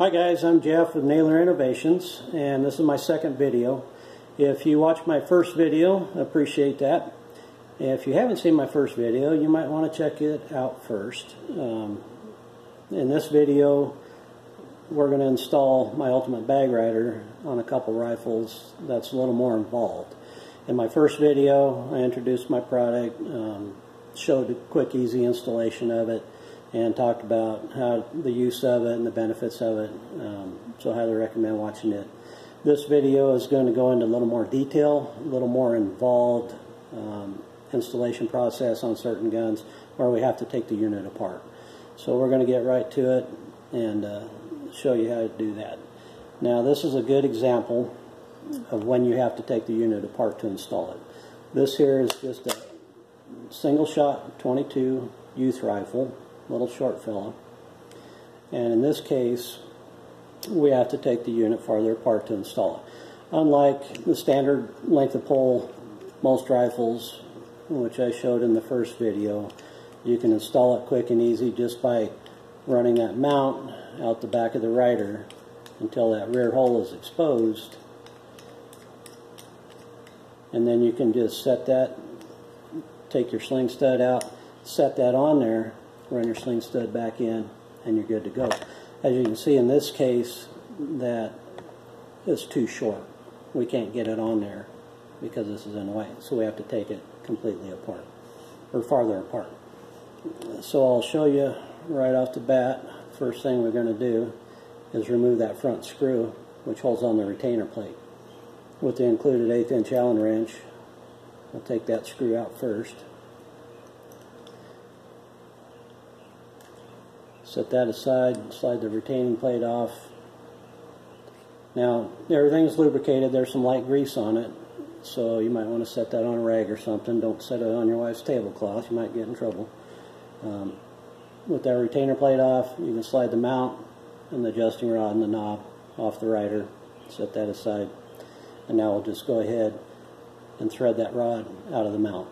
Hi guys, I'm Jeff with Naylor Innovations and this is my second video. If you watched my first video, appreciate that. If you haven't seen my first video, you might want to check it out first. Um, in this video, we're going to install my Ultimate Bag Rider on a couple rifles that's a little more involved. In my first video, I introduced my product, um, showed a quick, easy installation of it, and talked about how the use of it and the benefits of it. Um, so I highly recommend watching it. This video is going to go into a little more detail, a little more involved um, installation process on certain guns where we have to take the unit apart. So we're going to get right to it and uh, show you how to do that. Now this is a good example of when you have to take the unit apart to install it. This here is just a single shot 22 youth rifle little short fellow. And in this case, we have to take the unit farther apart to install it. Unlike the standard length of pull, most rifles, which I showed in the first video, you can install it quick and easy just by running that mount out the back of the rider until that rear hole is exposed. And then you can just set that, take your sling stud out, set that on there, run your sling stud back in, and you're good to go. As you can see in this case, that is too short. We can't get it on there because this is in the way. So we have to take it completely apart, or farther apart. So I'll show you right off the bat. First thing we're going to do is remove that front screw, which holds on the retainer plate. With the included eighth inch Allen wrench, we'll take that screw out first. Set that aside, slide the retaining plate off. Now, everything's lubricated, there's some light grease on it, so you might want to set that on a rag or something. Don't set it on your wife's tablecloth, you might get in trouble. Um, with that retainer plate off, you can slide the mount and the adjusting rod and the knob off the rider, set that aside. And now we'll just go ahead and thread that rod out of the mount.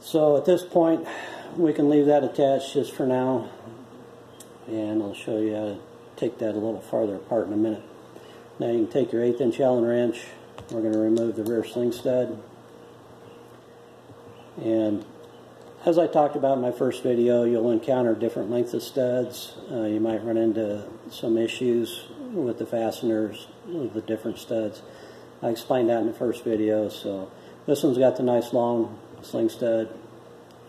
So at this point, we can leave that attached just for now and I'll show you how to take that a little farther apart in a minute. Now you can take your eighth inch Allen wrench, we're going to remove the rear sling stud and as I talked about in my first video you'll encounter different lengths of studs. Uh, you might run into some issues with the fasteners with the different studs. I explained that in the first video so this one's got the nice long sling stud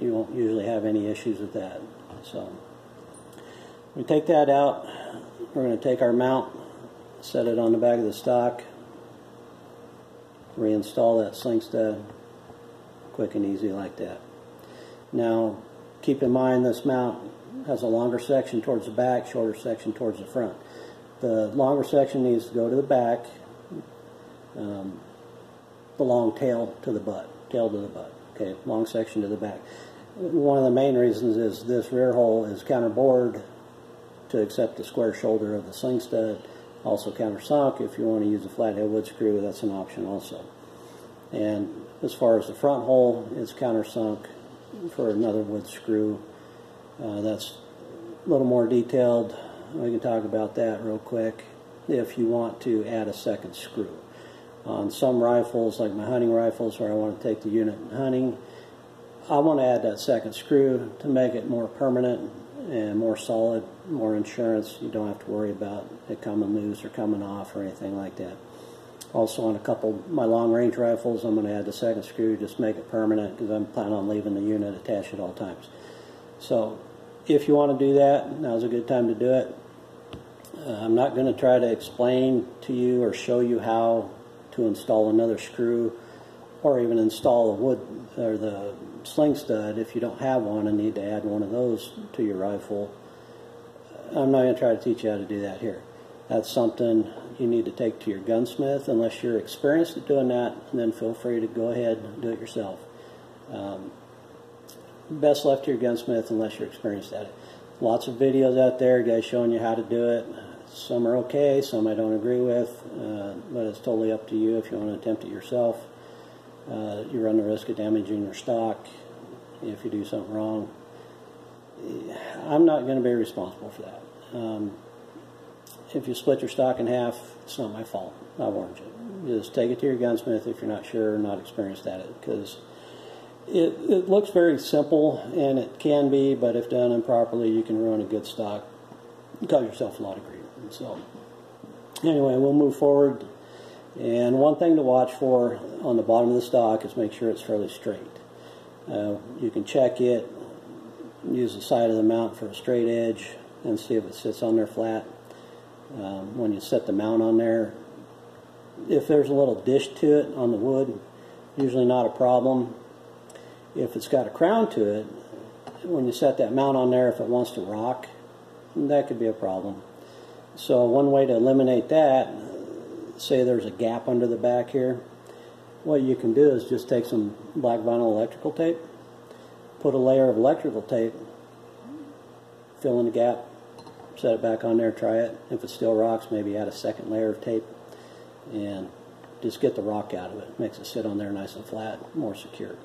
you won't usually have any issues with that. So we take that out. We're going to take our mount, set it on the back of the stock, reinstall that sling stud, quick and easy like that. Now keep in mind this mount has a longer section towards the back, shorter section towards the front. The longer section needs to go to the back, um, the long tail to the butt, tail to the butt. Okay, long section to the back one of the main reasons is this rear hole is counterbored to accept the square shoulder of the sling stud. Also countersunk, if you want to use a flathead wood screw, that's an option also. And as far as the front hole, it's countersunk for another wood screw. Uh, that's a little more detailed. We can talk about that real quick if you want to add a second screw. On some rifles, like my hunting rifles, where I want to take the unit in hunting, I want to add that second screw to make it more permanent and more solid, more insurance. You don't have to worry about it coming loose or coming off or anything like that. Also on a couple my long range rifles, I'm going to add the second screw just make it permanent because I'm planning on leaving the unit attached at all times. So if you want to do that, now's a good time to do it. Uh, I'm not going to try to explain to you or show you how to install another screw or even install the wood or the sling stud if you don't have one and need to add one of those to your rifle. I'm not going to try to teach you how to do that here. That's something you need to take to your gunsmith unless you're experienced at doing that, then feel free to go ahead and do it yourself. Um, best left to your gunsmith unless you're experienced at it. Lots of videos out there, guys showing you how to do it. Some are okay, some I don't agree with, uh, but it's totally up to you if you want to attempt it yourself. Uh, you run the risk of damaging your stock if you do something wrong. I'm not going to be responsible for that. Um, if you split your stock in half, it's not my fault. I warned you. Just take it to your gunsmith if you're not sure or not experienced at it, because it, it looks very simple, and it can be, but if done improperly, you can ruin a good stock, cause yourself a lot of grief. So, anyway, we'll move forward. And one thing to watch for on the bottom of the stock is make sure it's fairly straight. Uh, you can check it, use the side of the mount for a straight edge, and see if it sits on there flat. Um, when you set the mount on there, if there's a little dish to it on the wood, usually not a problem. If it's got a crown to it, when you set that mount on there, if it wants to rock, that could be a problem. So one way to eliminate that, say there's a gap under the back here, what you can do is just take some black vinyl electrical tape, put a layer of electrical tape, fill in the gap, set it back on there, try it. If it still rocks, maybe add a second layer of tape and just get the rock out of it. Makes it sit on there nice and flat, more secure.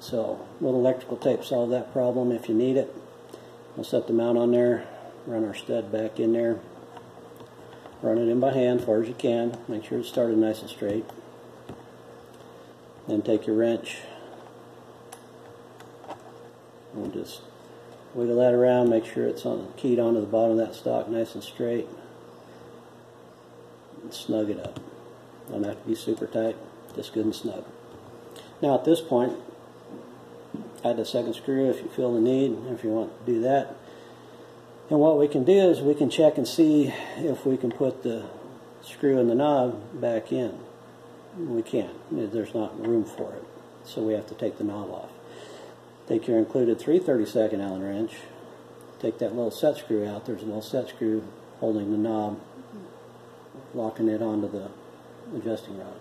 So, little electrical tape solve that problem if you need it. We'll set the mount on there, run our stud back in there, run it in by hand as far as you can. Make sure it's started nice and straight. Then take your wrench and just wiggle that around, make sure it's on, keyed onto the bottom of that stock nice and straight. And snug it up. Don't have to be super tight, just good and snug. Now at this point, add the second screw if you feel the need, if you want to do that. And what we can do is we can check and see if we can put the screw and the knob back in. We can't. There's not room for it. So we have to take the knob off. Take your included 332nd Allen wrench. Take that little set screw out. There's a little set screw holding the knob, locking it onto the adjusting rod.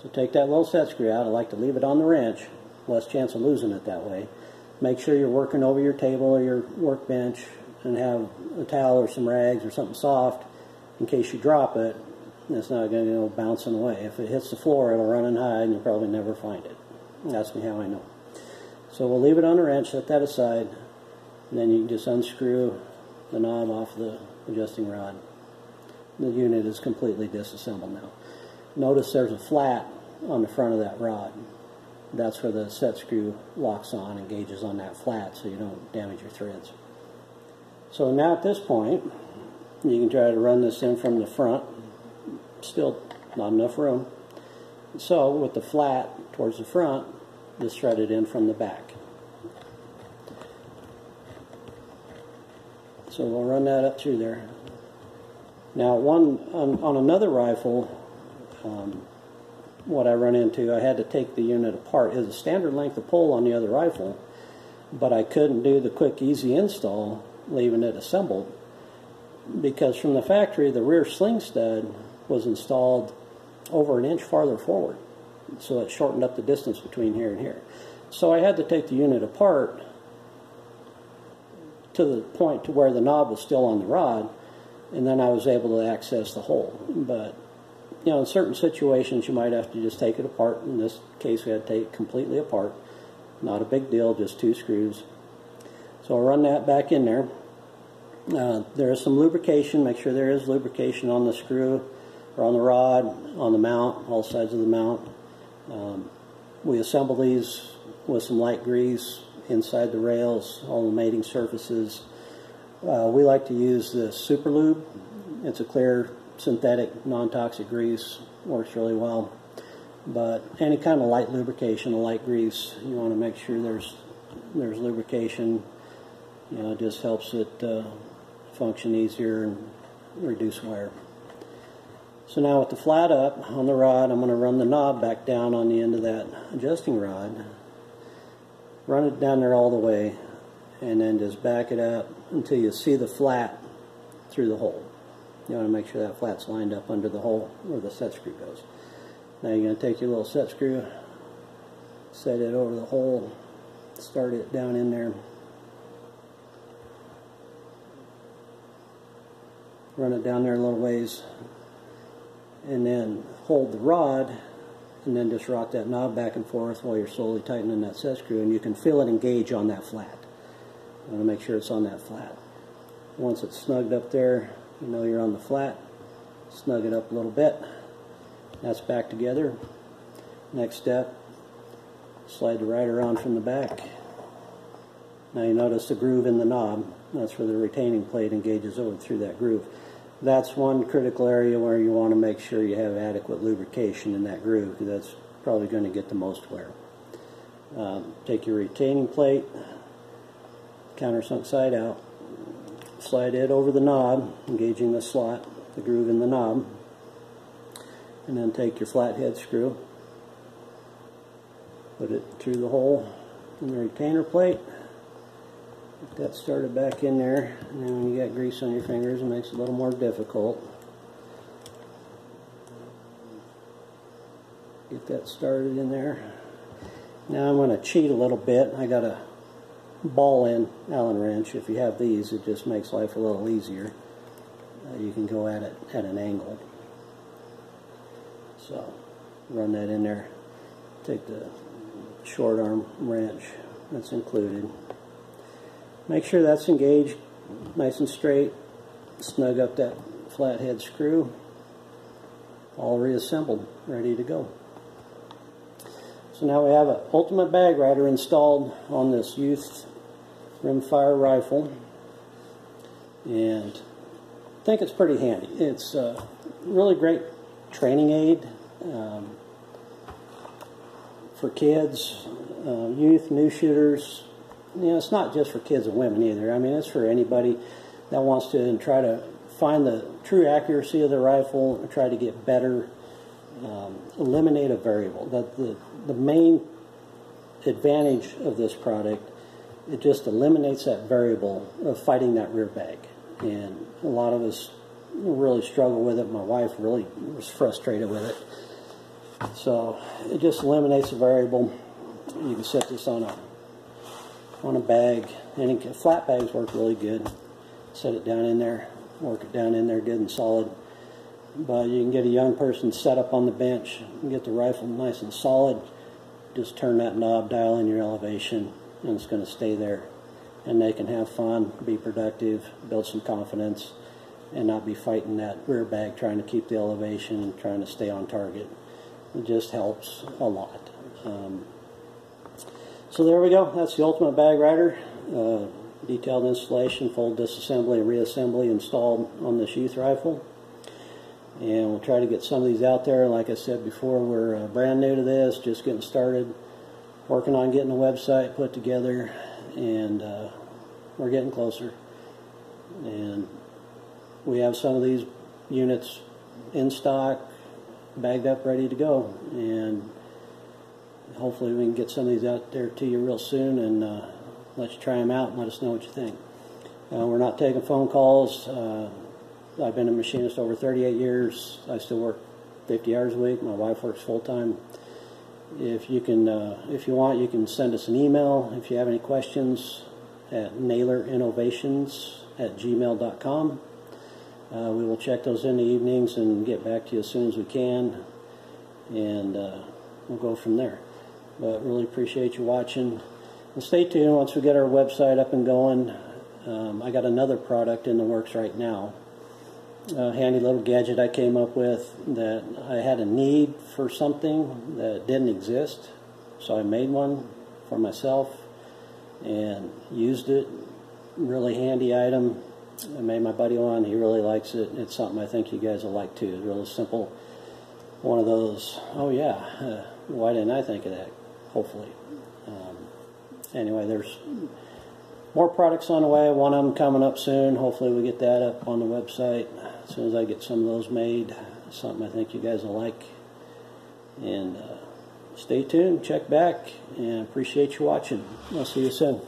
So take that little set screw out. I like to leave it on the wrench. Less chance of losing it that way. Make sure you're working over your table or your workbench and have a towel or some rags or something soft in case you drop it. It's not going to go bouncing away. If it hits the floor, it'll run and hide, and you'll probably never find it. Ask me how I know. So we'll leave it on the wrench, set that aside, and then you can just unscrew the knob off the adjusting rod. The unit is completely disassembled now. Notice there's a flat on the front of that rod. That's where the set screw locks on, engages on that flat so you don't damage your threads. So now at this point, you can try to run this in from the front. Still not enough room. So with the flat towards the front, just thread it in from the back. So we'll run that up through there. Now one on, on another rifle, um, what I run into, I had to take the unit apart. It's a standard length of pull on the other rifle, but I couldn't do the quick easy install leaving it assembled because from the factory the rear sling stud was installed over an inch farther forward. So it shortened up the distance between here and here. So I had to take the unit apart to the point to where the knob was still on the rod and then I was able to access the hole. But you know in certain situations you might have to just take it apart. In this case we had to take it completely apart. Not a big deal just two screws. So I'll run that back in there uh, there is some lubrication. Make sure there is lubrication on the screw or on the rod, on the mount, all sides of the mount. Um, we assemble these with some light grease inside the rails, all the mating surfaces. Uh, we like to use the Super Lube. It's a clear synthetic non-toxic grease, works really well. But any kind of light lubrication, a light grease, you want to make sure there's there's lubrication. You know, it just helps it uh, function easier and reduce wear. So now with the flat up on the rod, I'm going to run the knob back down on the end of that adjusting rod. Run it down there all the way and then just back it up until you see the flat through the hole. You want to make sure that flat's lined up under the hole where the set screw goes. Now you're going to take your little set screw, set it over the hole, start it down in there run it down there a little ways, and then hold the rod, and then just rock that knob back and forth while you're slowly tightening that set screw, and you can feel it engage on that flat. You want to make sure it's on that flat. Once it's snugged up there, you know you're on the flat. Snug it up a little bit. That's back together. Next step, slide the rider on from the back. Now you notice the groove in the knob. That's where the retaining plate engages over through that groove. That's one critical area where you want to make sure you have adequate lubrication in that groove because that's probably going to get the most wear. Um, take your retaining plate, countersunk side out, slide it over the knob, engaging the slot, the groove in the knob, and then take your flathead screw, put it through the hole in the retainer plate, get that started back in there, and then when you got grease on your fingers it makes it a little more difficult. Get that started in there. Now I'm going to cheat a little bit. I got a ball end Allen wrench. If you have these, it just makes life a little easier. Uh, you can go at it at an angle. So run that in there. Take the short arm wrench that's included. Make sure that's engaged nice and straight. Snug up that flathead screw. All reassembled, ready to go. So now we have an Ultimate Bag Rider installed on this Youth Rimfire rifle. And I think it's pretty handy. It's a really great training aid um, for kids, uh, youth, new shooters. You know, it's not just for kids and women either. I mean, it's for anybody that wants to try to find the true accuracy of the rifle and try to get better um, eliminate a variable. That the, the main advantage of this product, it just eliminates that variable of fighting that rear bag. And a lot of us really struggle with it. My wife really was frustrated with it. So it just eliminates a variable. You can set this on a on a bag. Any flat bags work really good. Set it down in there, work it down in there good and solid but you can get a young person set up on the bench and get the rifle nice and solid. Just turn that knob, dial in your elevation, and it's going to stay there. And they can have fun, be productive, build some confidence, and not be fighting that rear bag trying to keep the elevation and trying to stay on target. It just helps a lot. Um, so there we go. That's the Ultimate Bag Rider. Uh, detailed installation, full disassembly and reassembly installed on this youth rifle and we'll try to get some of these out there. Like I said before, we're uh, brand new to this, just getting started, working on getting a website put together, and uh, we're getting closer. And we have some of these units in stock, bagged up, ready to go, and hopefully we can get some of these out there to you real soon and uh, let you try them out and let us know what you think. Uh, we're not taking phone calls. Uh, I've been a machinist over 38 years. I still work 50 hours a week. My wife works full time. If you can, uh, if you want, you can send us an email if you have any questions at naylorinnovations at gmail.com. Uh, we will check those in the evenings and get back to you as soon as we can, and uh, we'll go from there. But really appreciate you watching. And stay tuned once we get our website up and going. Um, I got another product in the works right now a handy little gadget I came up with that I had a need for something that didn't exist. So I made one for myself and used it. Really handy item. I made my buddy one. He really likes it. It's something I think you guys will like too. It's really simple. One of those, oh yeah, uh, why didn't I think of that? Hopefully. Um, anyway, there's more products on the way. One of them coming up soon. Hopefully we get that up on the website as soon as I get some of those made. Something I think you guys will like. And uh, stay tuned, check back, and appreciate you watching. I'll see you soon.